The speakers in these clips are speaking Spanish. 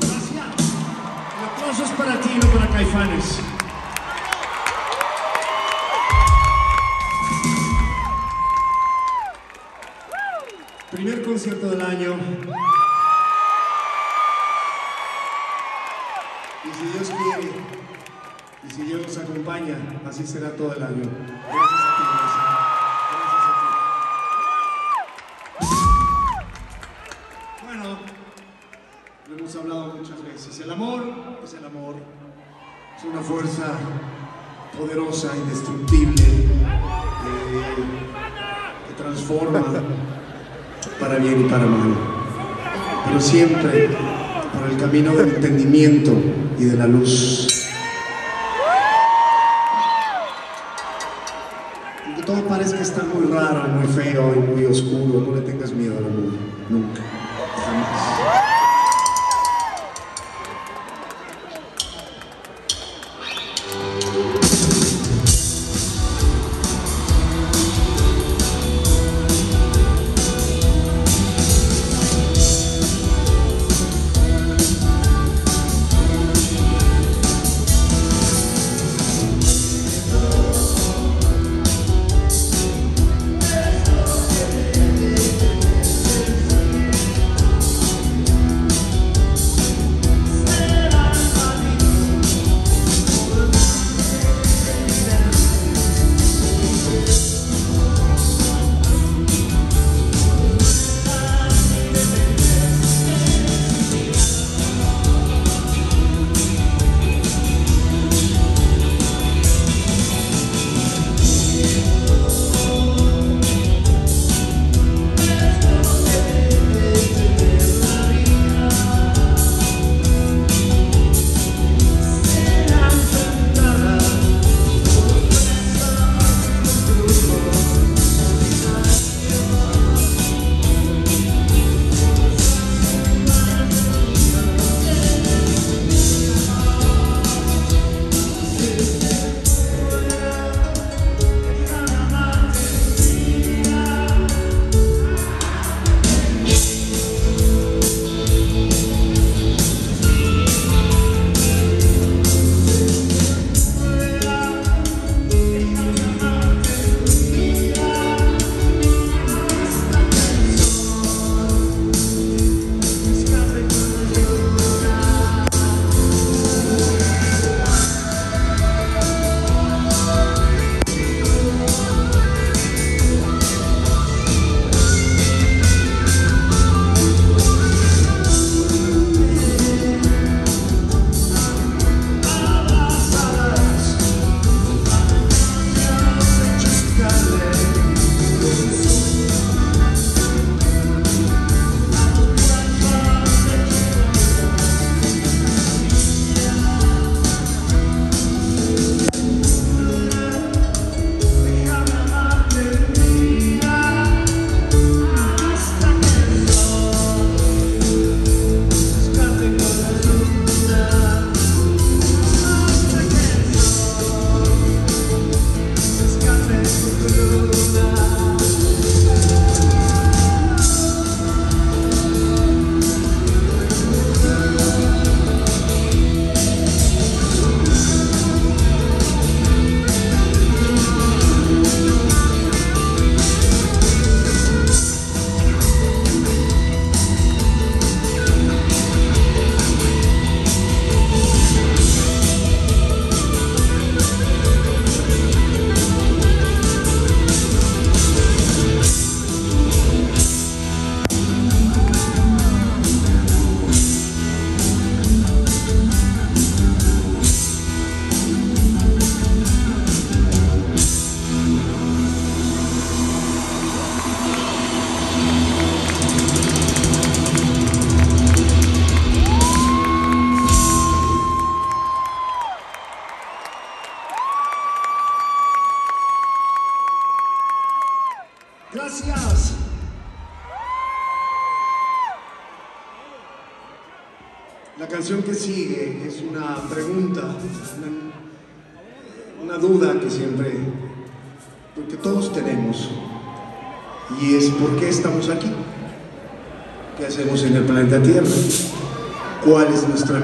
Gracias. El aplauso es para ti, no para Caifanes. Primer concierto del año. Y si Dios quiere, y si Dios nos acompaña, así será todo el año. Gracias El amor es el amor. Es una fuerza poderosa, indestructible, que transforma para bien y para mal. Pero siempre por el camino del entendimiento y de la luz. Aunque todo parezca estar muy raro, muy feo y muy oscuro, no le tengas miedo amor. Nunca.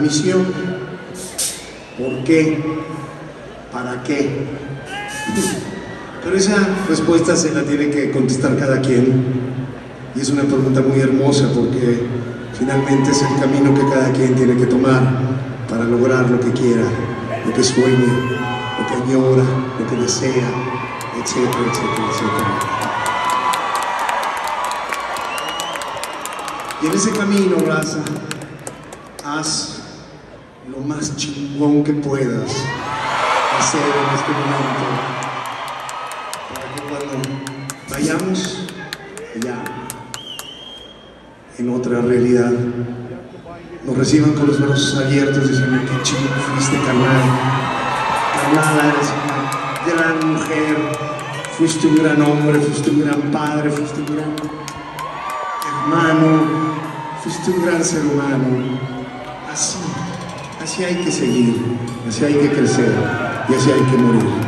Misión? ¿Por qué? ¿Para qué? Pero esa respuesta se la tiene que contestar cada quien. Y es una pregunta muy hermosa porque finalmente es el camino que cada quien tiene que tomar para lograr lo que quiera, lo que sueñe, lo que añora, lo que desea, etcétera, etcétera, etcétera. Y en ese camino, raza, haz más chingón que puedas hacer en este momento. Para que cuando vayamos allá en otra realidad nos reciban con los brazos abiertos diciendo que chido fuiste carnal. Carnal eres una gran mujer. Fuiste un gran hombre fuiste un gran padre fuiste un gran hermano fuiste un gran ser humano así así hay que seguir así hay que crecer y así hay que morir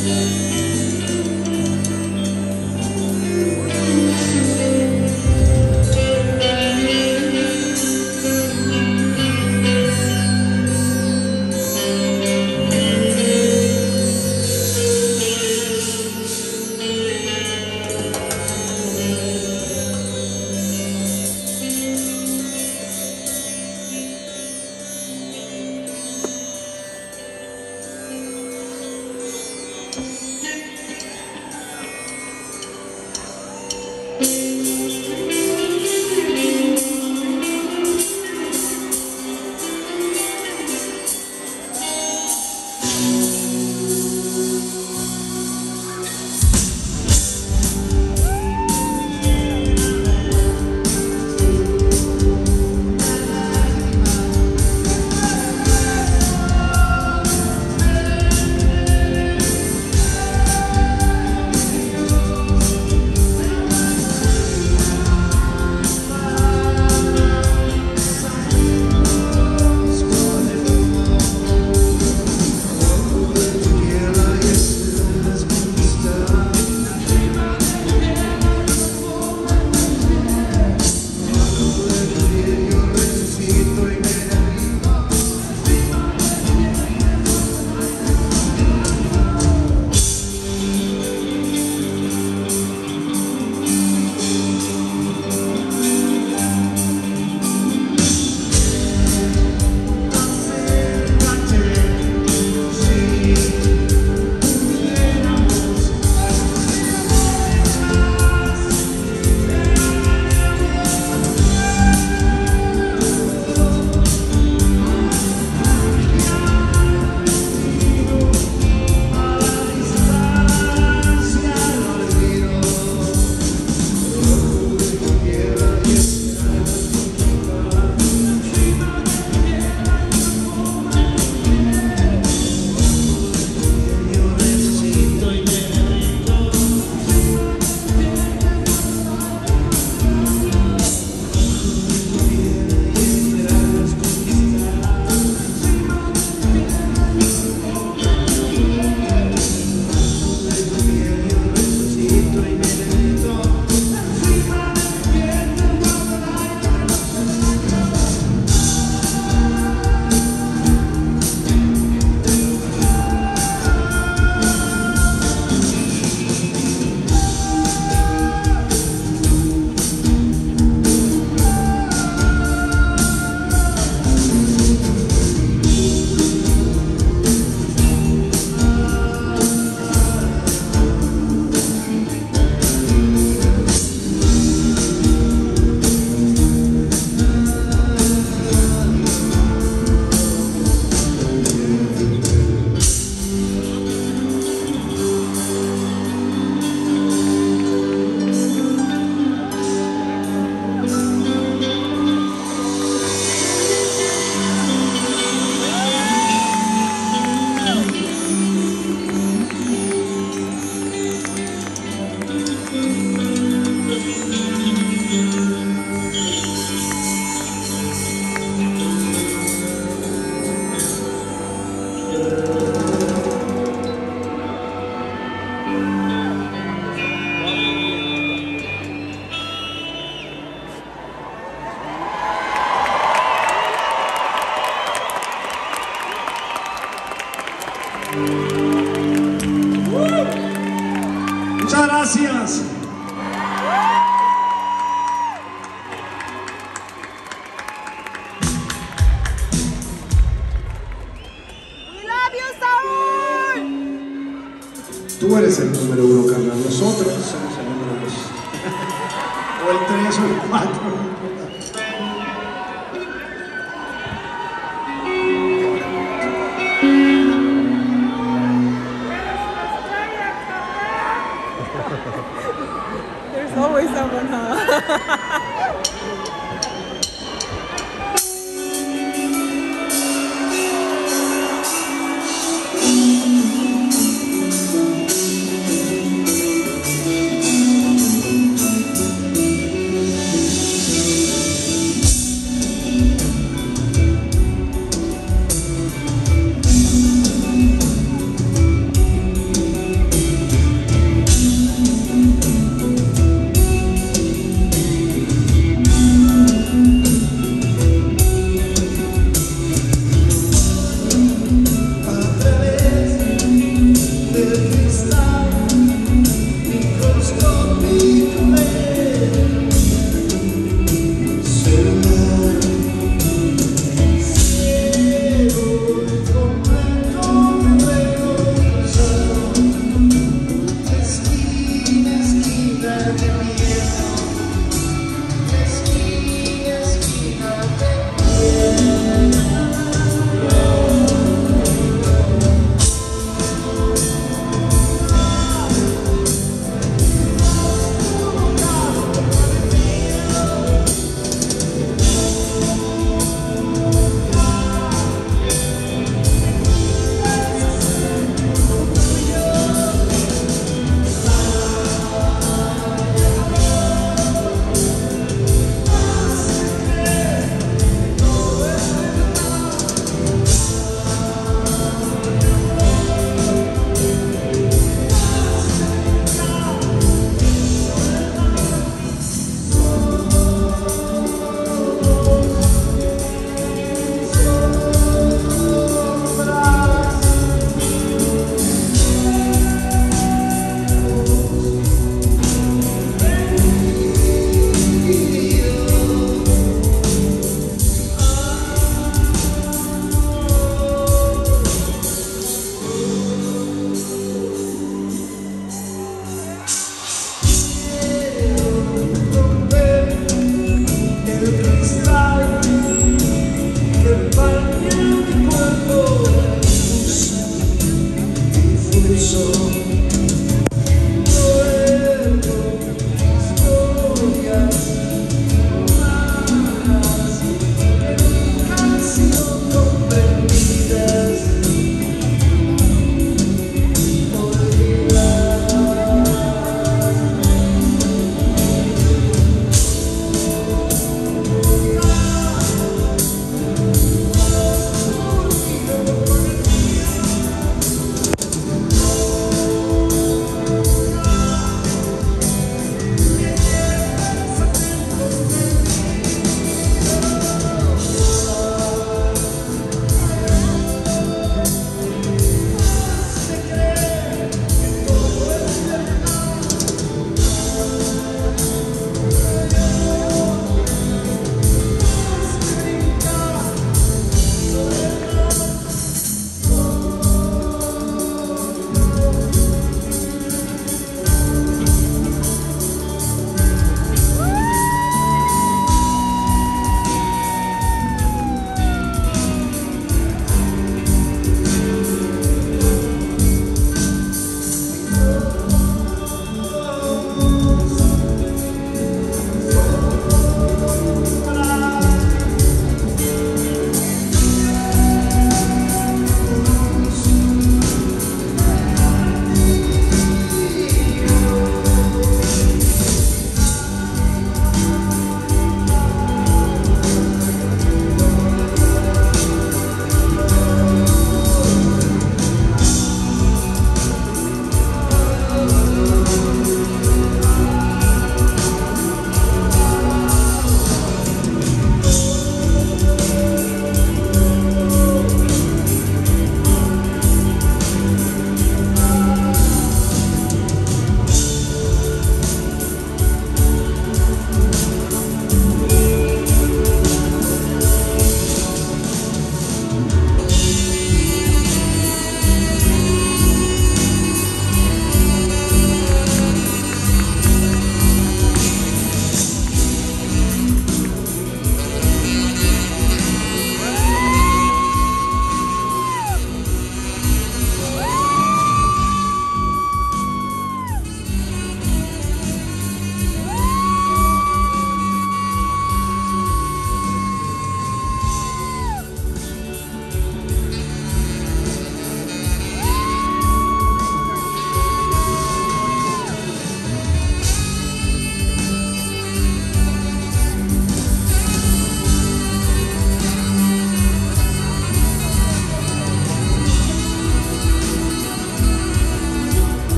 Música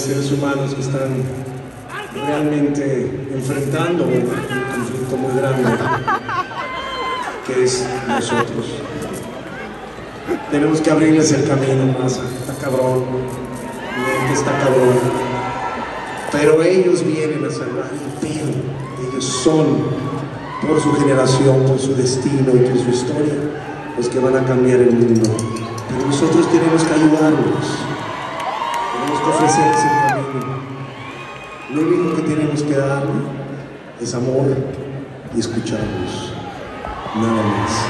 seres humanos que están realmente enfrentando un, conflicto muy grande, que es nosotros. Tenemos que abrirles el camino más, está cabrón, está cabrón. Pero ellos vienen a salvar el pedo. Ellos son, por su generación, por su destino y por su historia, los que van a cambiar el mundo. Pero nosotros tenemos que ayudarlos. Tenemos que camino. Lo único que tenemos que dar es amor y escucharlos. Nada más.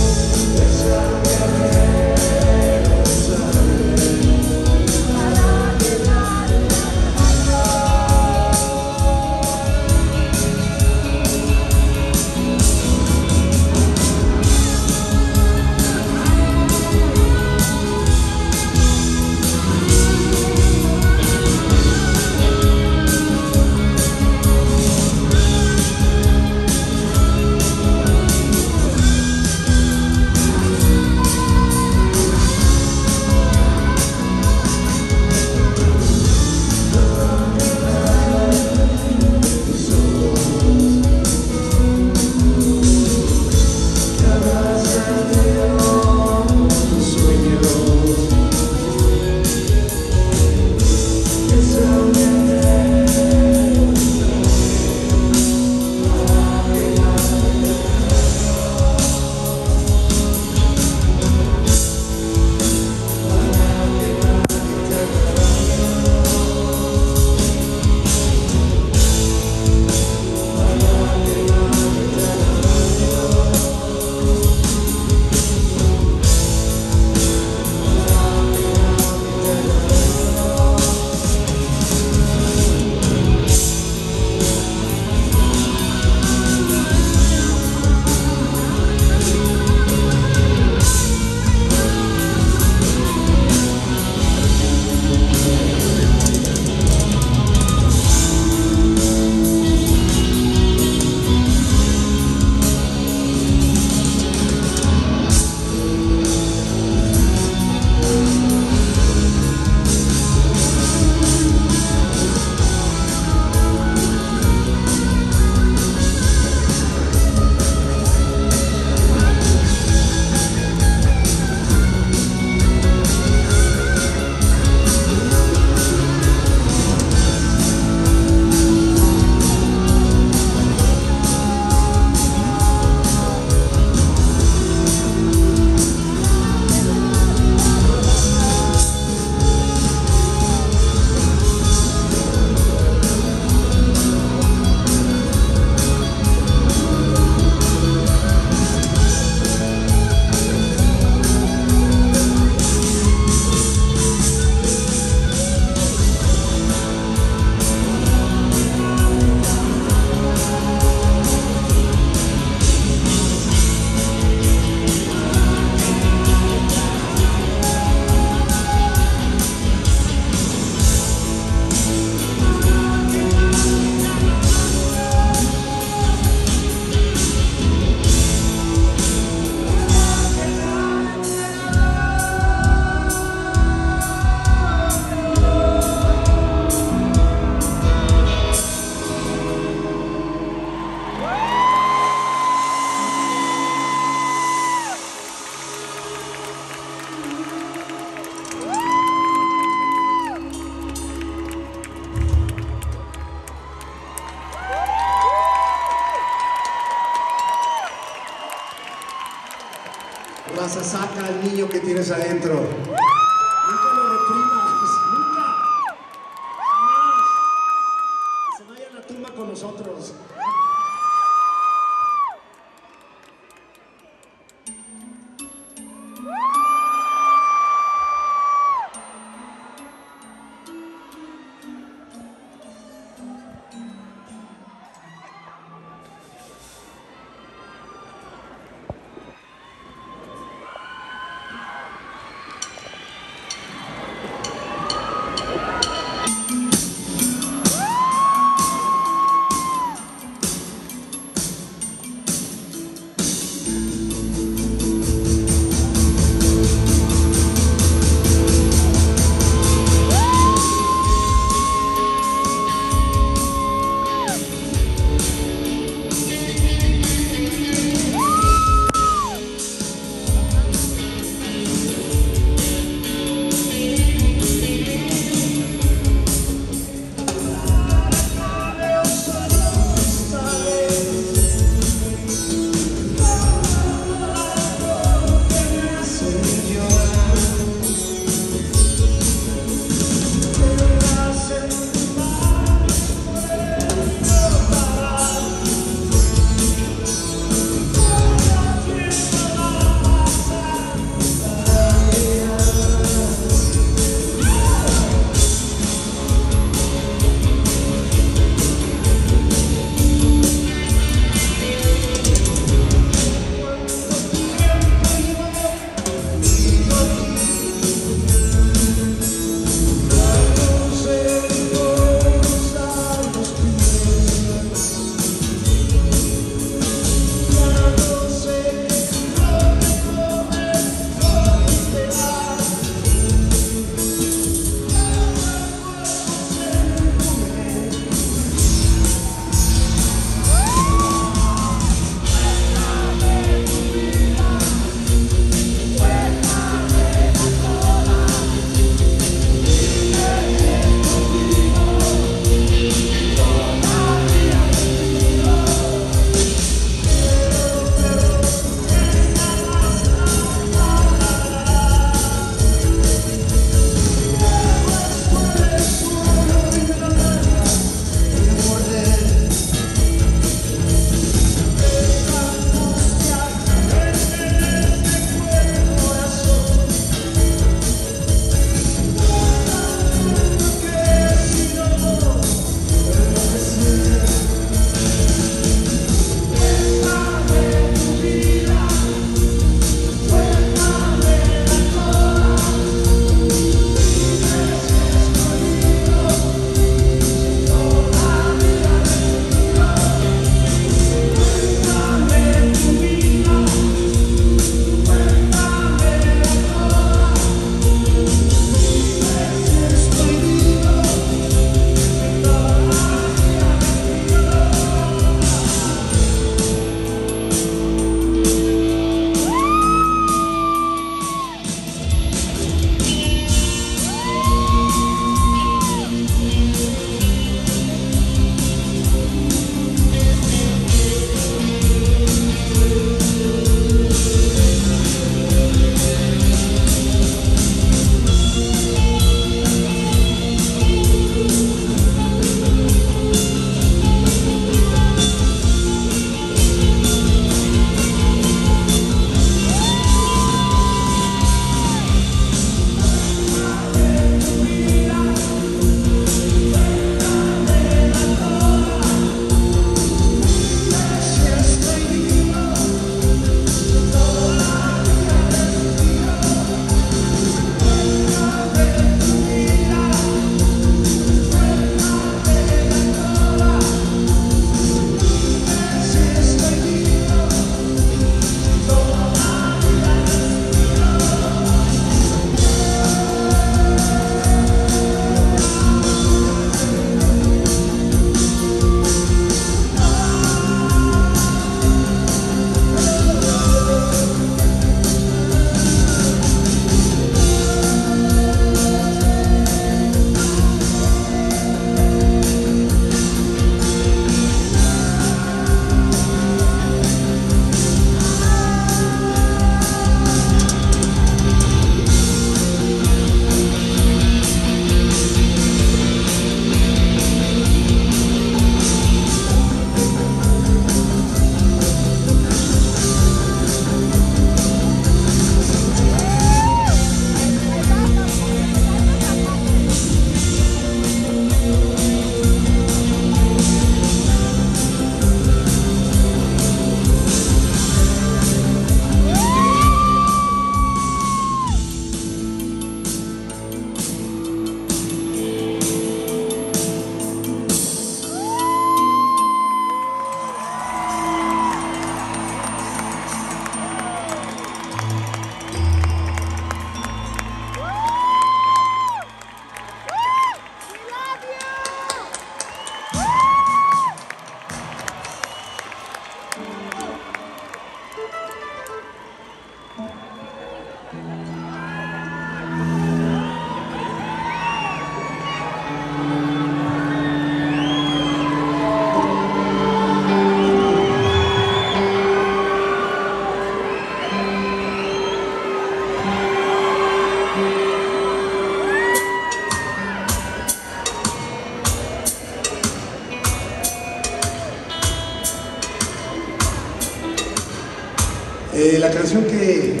La canción que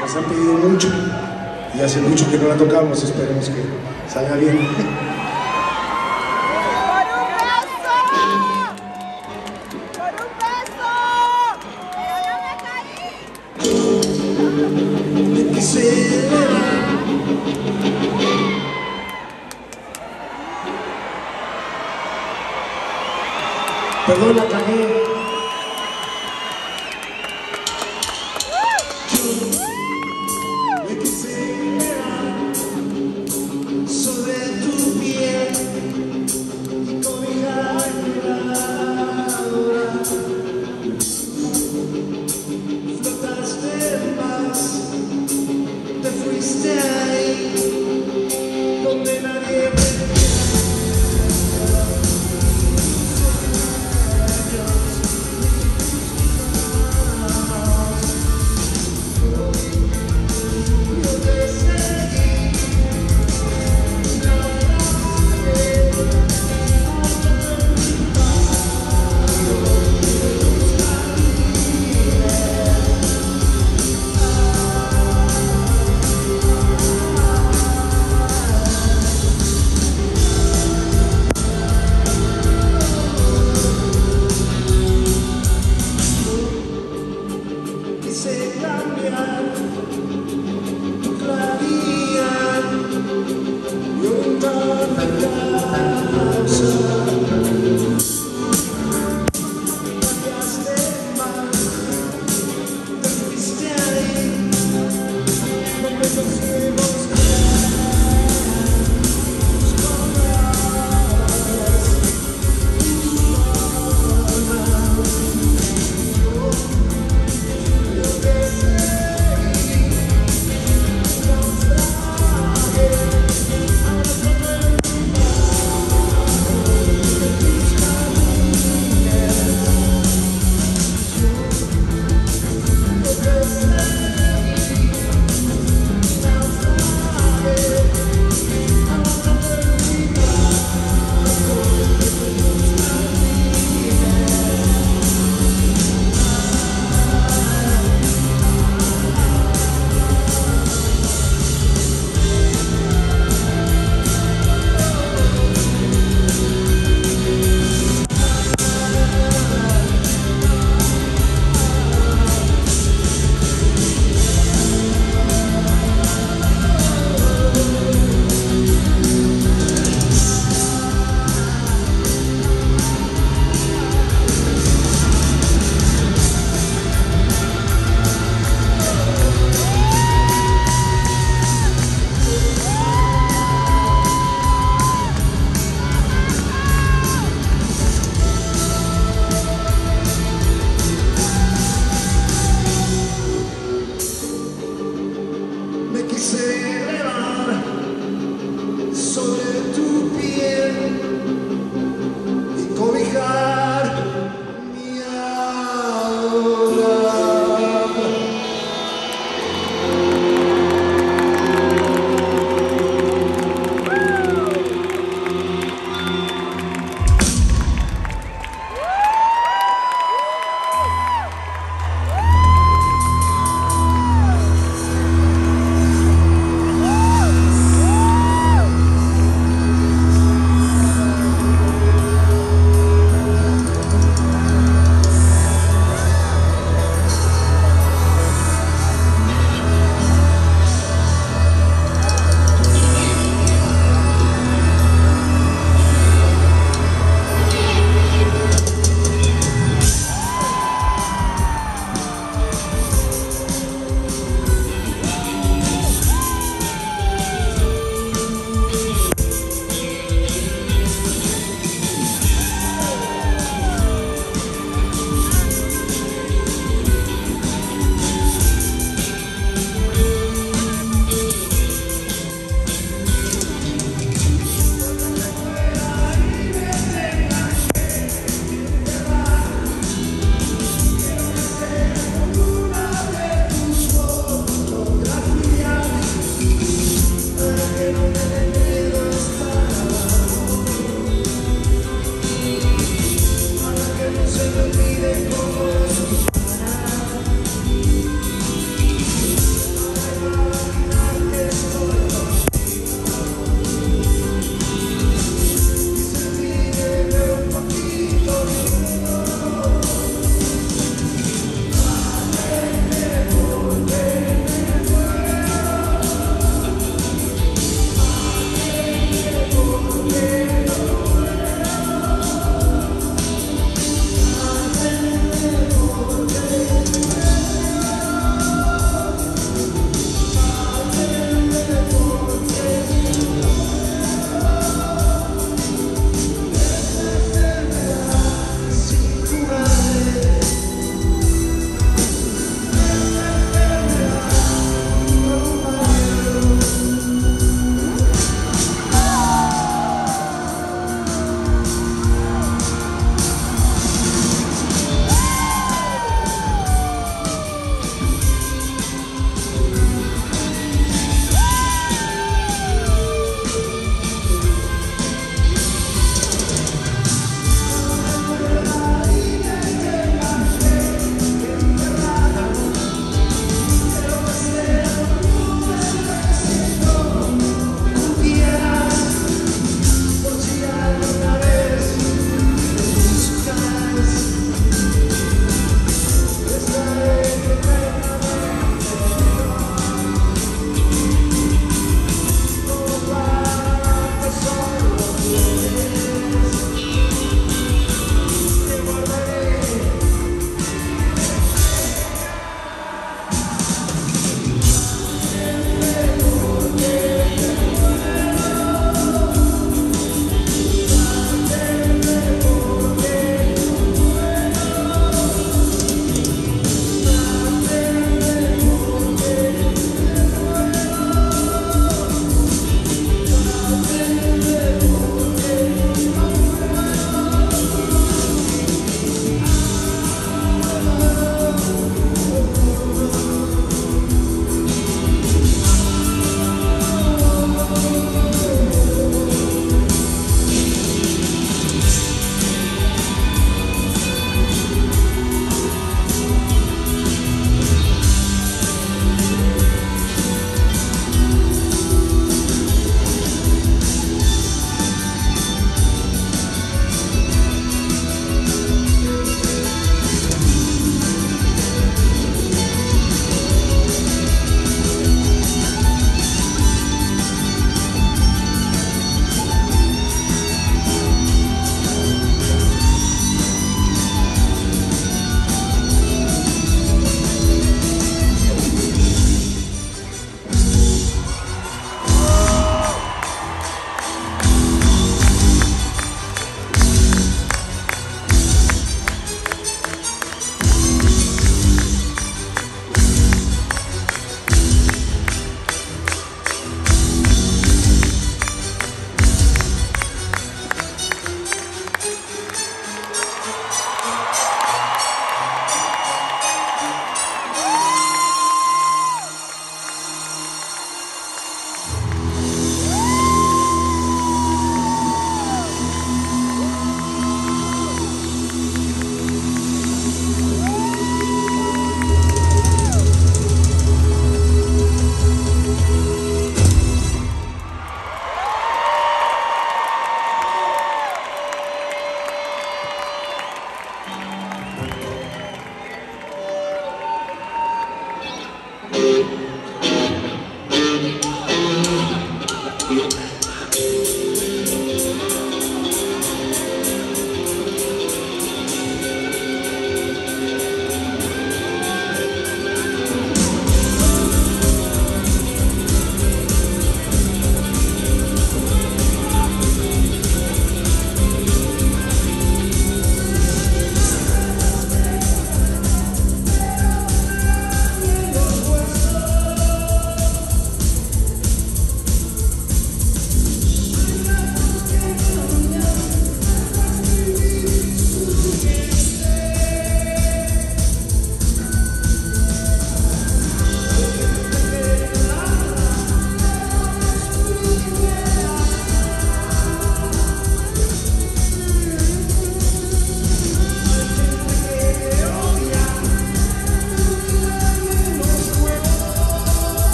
nos han pedido mucho y hace mucho que no la tocamos, esperemos que salga bien.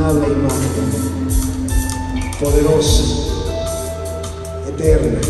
Inimaginable imagen, poderosa, eterna.